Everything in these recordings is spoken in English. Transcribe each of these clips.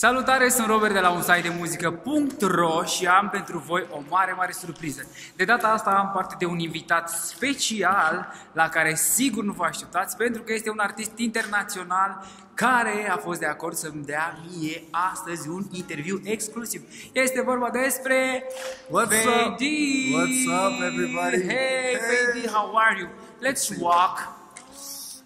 Salutare, sunt Robert de la un site de muzică.ro și am pentru voi o mare, mare surpriză. De data asta am parte de un invitat special la care sigur nu vă așteptați pentru că este un artist internațional care a fost de acord să-mi dea mie astăzi un interviu exclusiv. Este vorba despre What's up? Fady. What's up, everybody? Hey, Hey. Fady, how are you? Let's walk.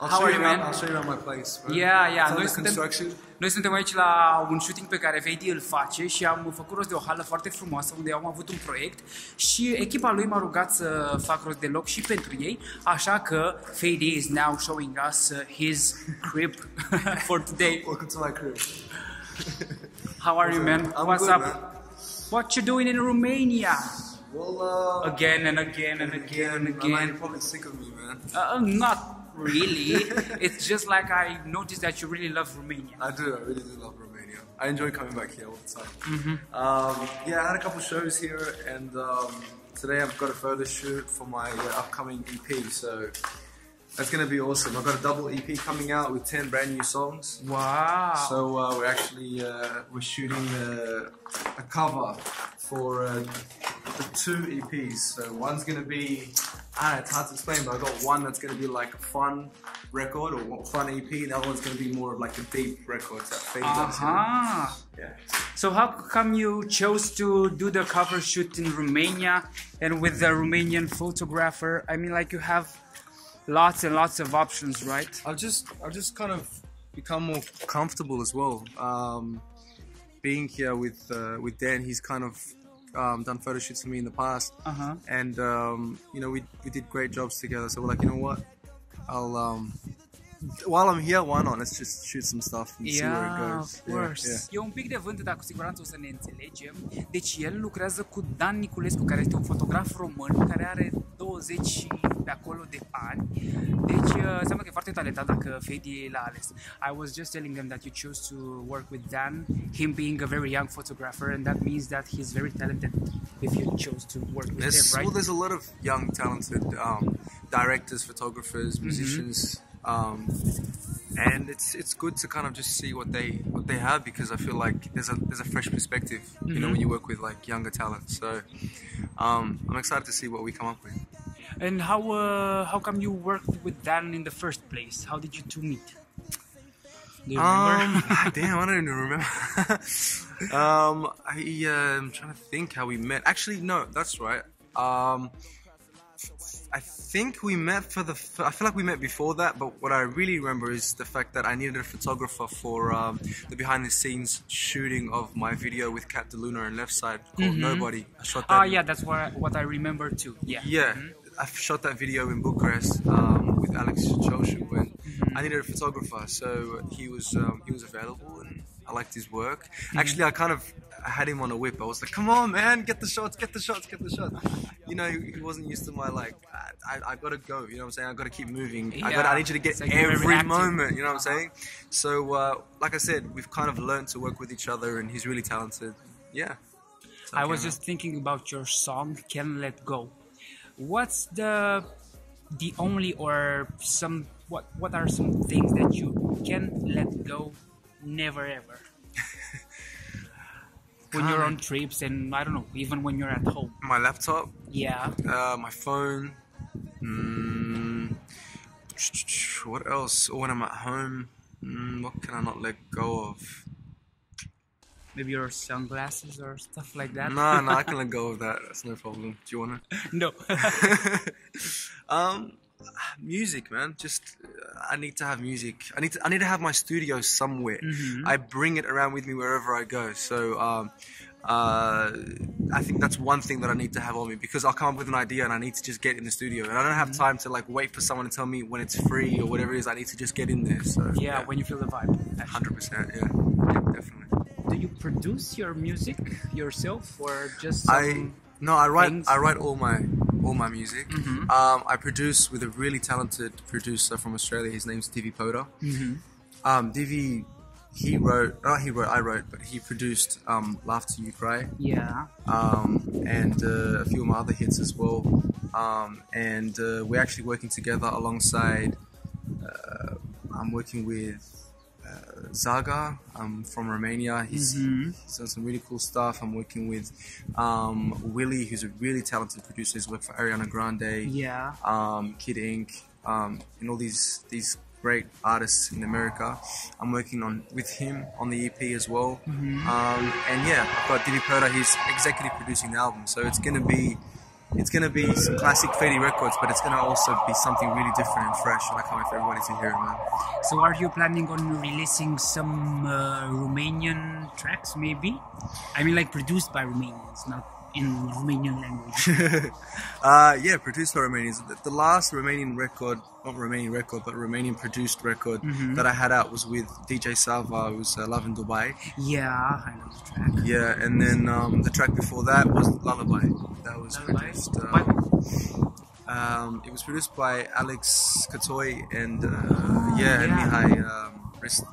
I'll How show are you you, around, man? I'll show you around my place. man. Yeah, yeah. It's Noi under suntem, construction. Noi suntem aici la un shooting pe care Vedi îl face și am făcut rost de o hală foarte frumoasă unde am avut un proiect și echipa lui m-a rugat să fac rost de loc și pentru ei, așa că Vedi is now showing us uh, his crib for today. Welcome to my crib. How are you, man? I'm What's good, up? man. What you doing in Romania? Well, uh, Again and again and again and I know you're again. probably sick of me, man. Uh, not really. it's just like I noticed that you really love Romania. I do. I really do love Romania. I enjoy coming back here all the time. Mm-hmm. Um, yeah, I had a couple shows here, and um, today I've got a photo shoot for my uh, upcoming EP. So that's gonna be awesome. I've got a double EP coming out with ten brand new songs. Wow. So uh, we're actually uh, we're shooting a, a cover for uh, the two EPs. So one's gonna be I don't know, it's hard to explain, but I got one that's gonna be like a fun record or fun EP. The other one's gonna be more of like a deep record that fades out. to- Uh-huh. Yeah. So how come you chose to do the cover shoot in Romania and with the Romanian photographer? I mean, like you have lots and lots of options, right? I've just I've just kind of become more comfortable as well. Um, being here with uh, with Dan, he's kind of um, done photo shoots for me in the past, Uh-huh. and um, you know we we did great jobs together. So we're like, you know what, I'll um, while I'm here, why not? Let's just shoot some stuff and see where it Yeah, goes. of course. E un pic de vânt, dar cu siguranță o să ne înțelegem. Deci el lucrează cu Dan Niculescu, care este un fotograf român, care are 20 și pe acolo de ani. Deci uh, înseamnă că e foarte talentat dacă Faydee l-a ales. I was just telling them that you chose to work with Dan, him being a very young photographer, and that means that he's very talented if you chose to work with There's, him, right? Well, there's a lot of young, talented um, directors, photographers, Mm-hmm. musicians, um, and it's it's good to kind of just see what they what they have because I feel like there's a there's a fresh perspective, you know, Mm-hmm. when you work with like younger talent. So um, I'm excited to see what we come up with. And how uh, how come you worked with Dan in the first place? How did you two meet? Do you remember? Um, damn, I don't even remember. um, I uh, I'm trying to think how we met. Actually, no, that's right. Um, I think we met for the. f- I feel like we met before that, but what I really remember is the fact that I needed a photographer for um, the behind-the-scenes shooting of my video with Kat DeLuna and Leftside called Nobody. I shot that. Ah, yeah, that's what what I remember too. Yeah. Yeah, I shot that video in Bucharest um, with Alex Choshu, and I needed a photographer, so he was um, he was available, and I liked his work. Actually, I kind of had him on a whip. I was like, "Come on, man, get the shots, get the shots, get the shots." You know, he wasn't used to my like. I, I, I gotta go. You know what I'm saying? I gotta keep moving. I got. Yeah, I need you to get like every moment. You know what I'm saying? So, uh, like I said, we've kind of learned to work with each other, and he's really talented. Yeah. So I was just thinking about your song "Can Let Go." What's the the only or some what what are some things that you can let go, never ever? when you're on trips and I don't know, even when you're at home. my laptop. Yeah. Uh, my phone. Mm, what else? When I'm at home, mm, what can I not let go of? Maybe your sunglasses or stuff like that. No, no, I can let go of that. That's no problem. Do you wanna? no. um, music, man. Just I need to have music. I need to. I need to have my studio somewhere. I bring it around with me wherever I go. So. Um, uh, I think that's one thing that I need to have on me because I'll come up with an idea and I need to just get in the studio and I don't have time to like wait for someone to tell me when it's free or whatever it is. I need to just get in there. So yeah, when you feel the vibe. Hundred percent, yeah. Do you produce your music yourself or just I no, I write things? I write all my all my music. Mm-hmm. Um, I produce with a really talented producer from Australia. His name's Divi Poda. Mm-hmm. Um, Divi, he wrote not he wrote I wrote, but he produced um, "Laugh Till You Cry" yeah. um, and uh, a few of my other hits as well. Um, and uh, we're actually working together alongside. Uh, I'm working with Zaga um, from Romania. He's, Mhm. he's done some really cool stuff. I'm working with um, Willie, who's a really talented producer. He's worked for Ariana Grande, Yeah. um, Kid Ink, um, and all these these great artists in America. I'm working on with him on the EP as well. Um, and yeah, I've got Divi Perda. He's executive producing the album, so it's gonna be. It's gonna be some classic Faydee records, but it's gonna also be something really different and fresh, and I can't wait for everybody to hear it, man. So are you planning on releasing some uh, Romanian tracks, maybe? I mean, like produced by Romanians, not in Romanian language. Uh, yeah, produced by Romanians. The, last Romanian record, not Romanian record, but Romanian produced record that I had out was with DJ Sava. who's uh, Love in Dubai. yeah, I know the track. Yeah, and then um, the track before that was Lullaby. That was produced. What? Um, it was produced by Alex Cotoi and uh, yeah, and Yeah. Mihai um, Rista.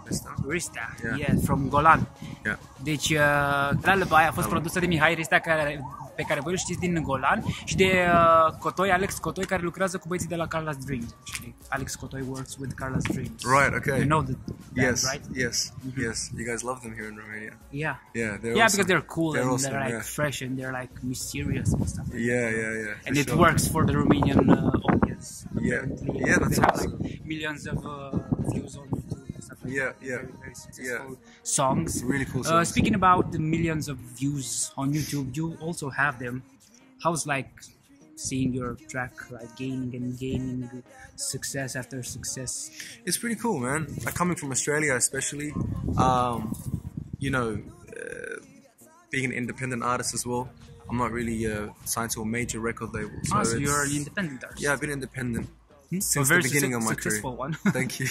Rista, Yeah. yes, from Golan. Yeah. Deci, uh, Lullaby a fost produsă de Mihai Rista, care, pe care voi îl știți din Golan, și de uh, Cotoi, Alex Cotoi, care lucrează cu băieții de la Carla's Dreams. actually. Alex Cotoi works with Carla's Dreams. Right. Okay. You know the band, yes. right? Yes. Yes. You guys love them here in Romania. Yeah. Yeah. They're yeah, awesome. because they're cool They're and awesome, they're like yeah. fresh and they're like mysterious and stuff. like Yeah. Yeah. Yeah. and it sure. works for the Romanian uh, audience. Yeah. Yeah, that's awesome. like millions of uh, views on stuff like Yeah, that. yeah, Very, very successful songs. Really cool Uh, songs. speaking about the millions of views on YouTube, you also have them. How's like seeing your track like gaining and gaining success after success? It's pretty cool, man. Like coming from Australia, especially, um, you know, uh, being an independent artist as well. I'm not really uh, signed to a major record label, so, Ah, so you're an independent artist. Yeah, I've been independent since very the beginning of my successful career. one. Thank you.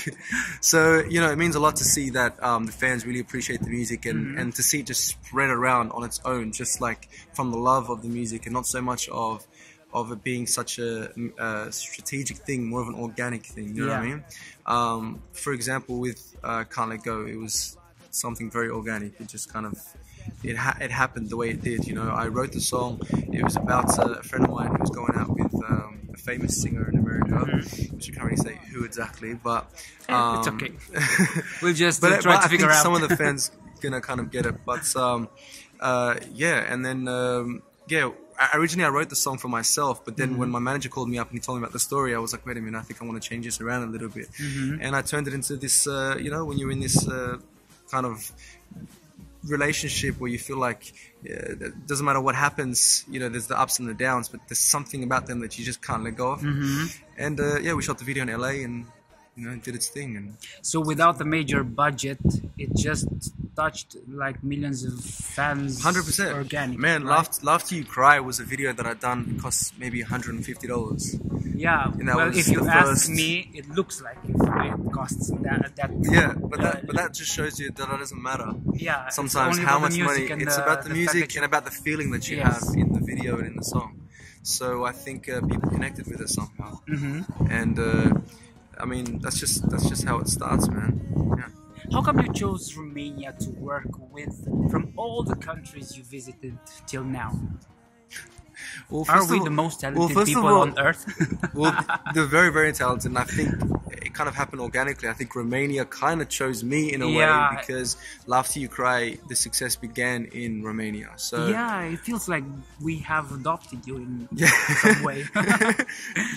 So you know, it means a lot to see that um, the fans really appreciate the music, and Mm-hmm. and to see it just spread around on its own, just like from the love of the music, and not so much of of it being such a, a strategic thing, more of an organic thing. You know what I mean? Um, for example, with uh, Can't Let Go, it was something very organic. It just kind of it ha- it happened the way it did. You know, I wrote the song. It was about a friend of mine who was going out with famous singer in America, which I can't really say who exactly, but Mm-hmm. Eh, it's um, okay. We'll just but, uh, try but to I figure think out. some of the fans gonna kind of get it. But um, uh, yeah, and then um, yeah. I- Originally, I wrote the song for myself, but then when Mm-hmm. my manager called me up and he told me about the story, I was like, "Wait a minute, I think I want to change this around a little bit." Mm-hmm. And I turned it into this, uh, you know, when you're in this uh, kind of relationship where you feel like uh, it doesn't matter what happens, you know, there's the ups and the downs, but there's something about them that you just can't let go of. Mm-hmm. And uh, yeah, we shot the video in LA and you know, did its thing. And So without a major budget, it just touched like millions of fans. Hundred percent, organic. Man, right? laugh, laugh till you cry was a video that I done. It cost maybe hundred and fifty dollars. Yeah. And Well, if you ask first- me, it looks like if costs that. that Yeah, but uh, that but that just shows you that it doesn't matter. yeah. Sometimes how much money it's the- about the, fact music and about the feeling that you Yes. have in the video and in the song. So I think uh, people connected with it somehow. Mhm. And uh, I mean, that's just that's just how it starts, man. Yeah. How come you chose Romania to work with from all the countries you visited till now? Well, Are we of the most talented well, people all- on earth? well, they're very, very talented, and I think kind of happened organically. I think Romania kind of chose me in a Yeah. way because Laugh Till You Cry, the success began in Romania. So yeah, it feels like we have adopted you in Yeah. some way.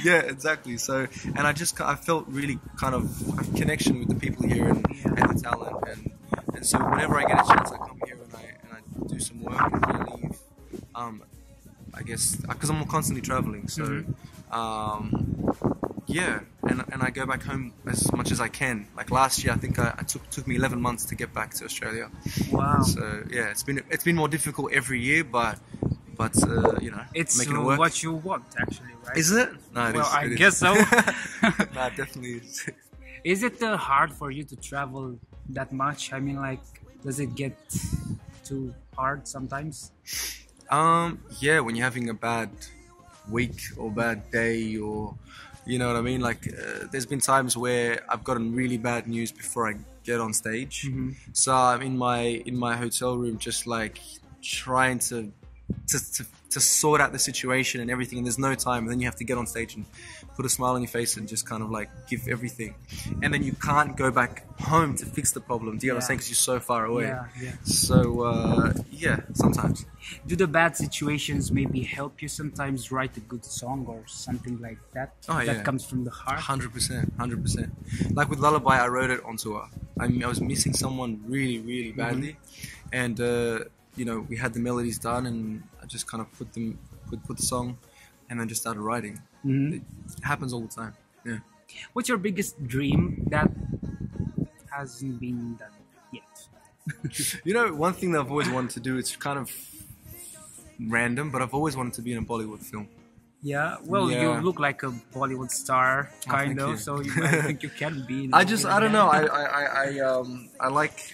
yeah, exactly. So, and I just I felt really kind of a connection with the people here and, Yeah. and the talent, and and so whenever I get a chance, I come here and I and I do some work and I leave. Um, I guess because I'm constantly traveling, so um, yeah, and and I go back home as much as I can. Like last year, I think I, I took took me 11 months to get back to Australia. wow. So yeah, it's been it's been more difficult every year, but but uh, you know, It's making it work. what you want, actually, right? Is it? No, it Well, is, I it is. guess so. no, it definitely is. Is it uh, hard for you to travel that much? I mean, like, does it get too hard sometimes? Um, yeah, when you're having a bad week or bad day, or you know what I mean. Like, uh, there's been times where I've gotten really bad news before I get on stage. So I'm in my in my hotel room, just like trying to to, to, to sort out the situation and everything, and there's no time. And then you have to get on stage and put a smile on your face and just kind of like give everything. And then you can't go back home to fix the problem. Do you know I'm Yeah. saying? Because you're so far away. Yeah, yeah. So uh, yeah, sometimes. Do the bad situations maybe help you sometimes write a good song or something like that? Oh, that yeah. comes from the heart. Hundred percent, hundred percent. Like with Lullaby, I wrote it on tour. I mean, I was missing someone really, really badly, and uh, you know, we had the melodies done, and I just kind of put them, put, put the song, and then just started writing. Mhm. It happens all the time. Yeah. What's your biggest dream that hasn't been done yet? You know, one thing that I've always wanted to do. It's kind of random, but I've always wanted to be in a Bollywood film. Yeah, well, Yeah. you look like a Bollywood star, Oh, kind thank of. you. So you, I think you can be. in I just, I don't know. I, I, I, um, I like.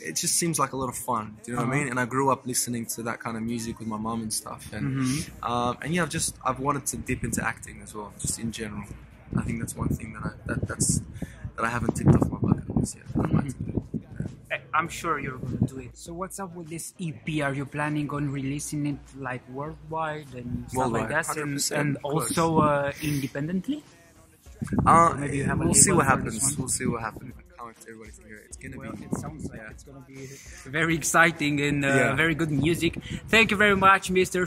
It just seems like a lot of fun. Do you know what I Uh-huh. mean? And I grew up listening to that kind of music with my mum and stuff. And Mhm. um, and yeah, I've just I've wanted to dip into acting as well, just in general. I think that's one thing that I that, that's that I haven't tipped off my bucket list yet. that I'd like to do. I- I'm sure you're gonna do it. So what's up with this EP? Are you planning on releasing it like worldwide and stuff like that, and, and also uh, independently? Uh, maybe you have we'll see what happens. We'll see what happens. I can't everybody to hear it. It's gonna Well, be. it sounds like yeah. it's gonna be very exciting and uh, Yeah. very good music. Thank you very much, Mr.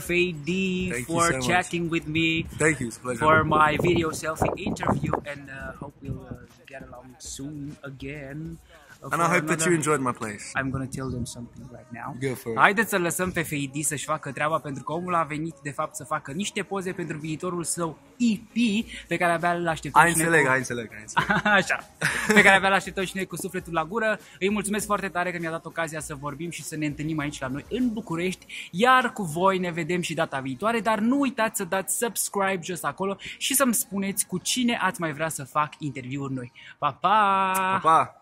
Thank for so much. chatting with me Thank you. It's a pleasure. for my video selfie interview, and uh, hope we'll uh, get along soon again. Uh, and I for hope that you another- enjoyed my place. I'm gonna tell them something right now. Go for it. Haideți să lăsăm pe Feidi să-și facă treaba pentru că omul a venit de fapt să facă niște poze pentru viitorul său EP pe care abia îl așteptăm Ai și noi înțeleg, cu- ai înțeleg, ai înțeleg. Așa, pe care abia l-așteptăm și noi cu sufletul la gură. Îi mulțumesc foarte tare că mi-a dat ocazia să vorbim și să ne întâlnim aici la noi în București. Iar cu voi ne vedem și data viitoare, dar nu uitați să dați subscribe jos acolo și să-mi spuneți cu cine ați mai vrea să fac interviuri noi. Pa, pa! Pa!